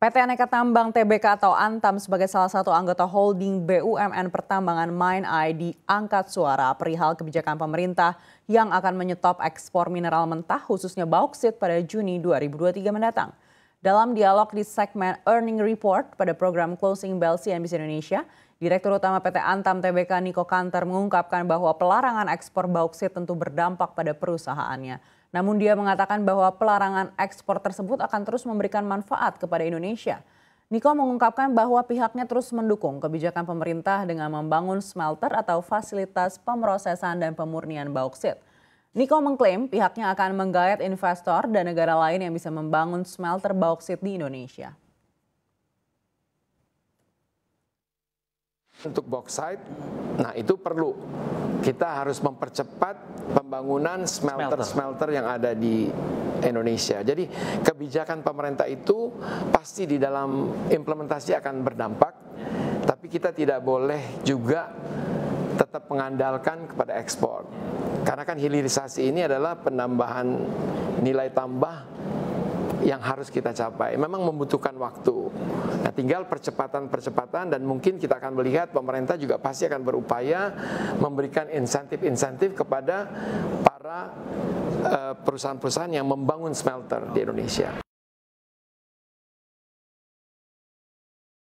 PT Aneka Tambang Tbk atau Antam sebagai salah satu anggota holding BUMN Pertambangan Mine Eye diangkat suara perihal kebijakan pemerintah yang akan menyetop ekspor mineral mentah khususnya bauksit pada Juni 2023 mendatang. Dalam dialog di segmen Earning Report pada program Closing Bell CNBC Indonesia, Direktur Utama PT Antam Tbk Niko Kanter mengungkapkan bahwa pelarangan ekspor bauksit tentu berdampak pada perusahaannya. Namun dia mengatakan bahwa pelarangan ekspor tersebut akan terus memberikan manfaat kepada Indonesia. Niko mengungkapkan bahwa pihaknya terus mendukung kebijakan pemerintah dengan membangun smelter atau fasilitas pemrosesan dan pemurnian bauksit. Niko mengklaim pihaknya akan menggayat investor dan negara lain yang bisa membangun smelter bauksit di Indonesia. Untuk bauxite, nah itu perlu kita harus mempercepat pembangunan smelter-smelter yang ada di Indonesia. Jadi kebijakan pemerintah itu pasti di dalam implementasi akan berdampak, tapi kita tidak boleh juga tetap mengandalkan kepada ekspor. Karena kan hilirisasi ini adalah penambahan nilai tambah yang harus kita capai. Memang membutuhkan waktu. Nah, tinggal percepatan-percepatan dan mungkin kita akan melihat pemerintah juga pasti akan berupaya memberikan insentif-insentif kepada para eh, perusahaan-perusahaan yang membangun smelter di Indonesia.